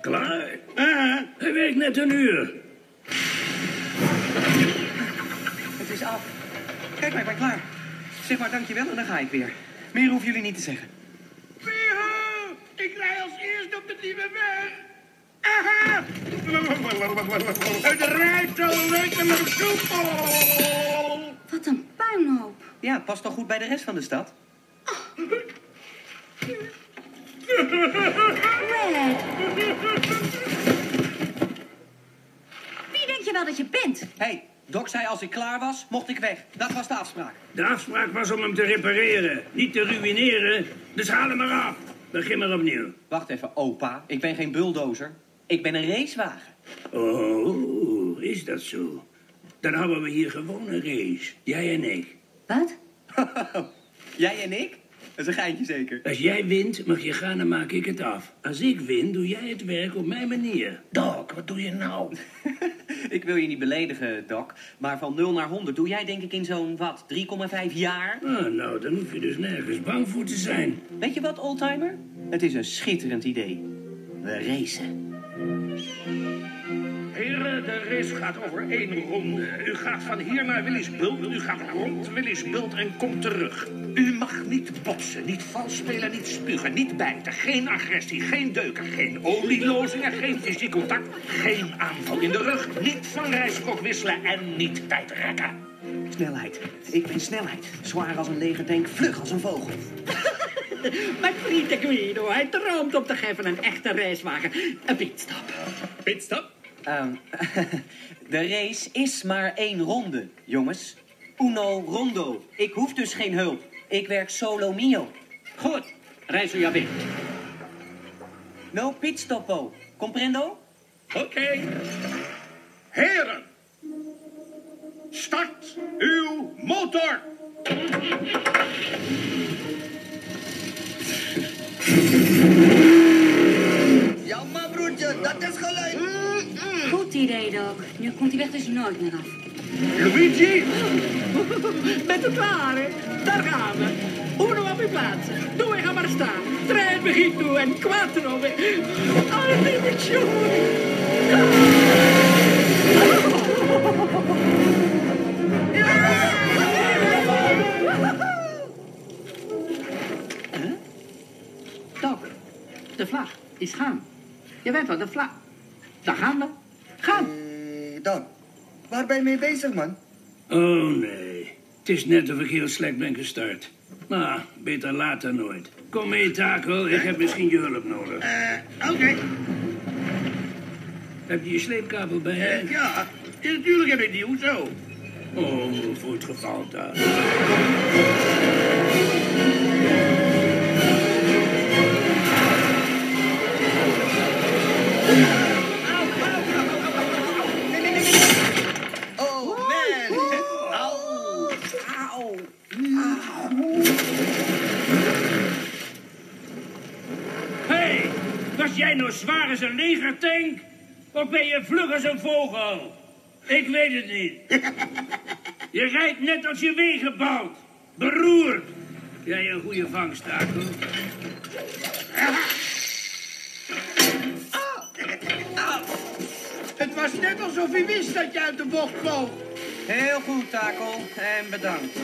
Klaar? Ah, hij werkt net een uur. Het is af. Kijk maar, ik ben klaar. Zeg maar dankjewel en dan ga ik weer. Meer hoeven jullie niet te zeggen. Weehoe! Ik rij als eerste op de nieuwe weg. Aha! Het rijdt zo lekker naar soepel. Wat een puinhoop. Ja, past toch goed bij de rest van de stad? Wie denk je wel dat je bent? Hé, hey, Doc zei als ik klaar was, mocht ik weg. Dat was de afspraak. De afspraak was om hem te repareren, niet te ruïneren. Dus haal hem maar af. Begin maar opnieuw. Wacht even, opa. Ik ben geen bulldozer. Ik ben een racewagen. Oh, is dat zo? Dan houden we hier gewoon een race. Jij en ik. Wat? Jij en ik? Dat is een geintje zeker. Als jij wint, mag je gaan en maak ik het af. Als ik win, doe jij het werk op mijn manier. Doc, wat doe je nou? ik wil je niet beledigen, Doc. Maar van 0 naar 100 doe jij denk ik in zo'n, wat, 3,5 jaar? Ah, nou, dan hoef je dus nergens bang voor te zijn. Weet je wat, oldtimer? Het is een schitterend idee. We racen. Heren, de race gaat over één ronde. U gaat van hier naar Willisbult, u gaat rond Willisbult en komt terug. U mag niet botsen, niet vals spelen, niet spugen, niet bijten. Geen agressie, geen deuken, geen olielozingen, geen fysiek contact. Geen aanval in de rug, niet van rijstrook wisselen en niet tijdrekken. Snelheid. Ik ben snelheid. Zwaar als een legertank, vlug als een vogel. Mijn vriend Guido, hij droomt om te geven een echte reiswagen. Een pitstop. Pitstop? Ehm, de race is maar één ronde, jongens. Uno rondo. Ik hoef dus geen hulp. Ik werk solo mio. Goed, reis u weer. No pitstoppo. Comprendo? Oké. Heren, start uw motor. Idee, Doc. Nu komt hij weg dus nooit meer af. Luigi, Bent u klaar, hè? Daar gaan we. Uno op uw plaats. Doe, ga maar staan. Trein begint nu en quattro. Attenzione. Huh? Doc, de vlag is gaan. Je weet wel, de vlag. Daar gaan we. Gaan. Eh, Doc, waar ben je mee bezig, man? Oh, nee. Het is net of ik heel slecht ben gestart. Maar beter laat dan nooit. Kom mee, Taco. Ik heb misschien je hulp nodig. Eh, oké. Heb je je sleepkabel bij je? Eh, ja, natuurlijk heb ik die. Hoezo? Oh, voor het geval dat. Oh, Hé, hey, was jij nou zwaar als een legertank? Of ben je vlug als een vogel? Ik weet het niet. Je rijdt net als je wegen bouwt. Beroerd. Jij een goede vangst, Taco. Het was net alsof hij wist dat je uit de bocht vloog. Heel goed, Takel. En bedankt.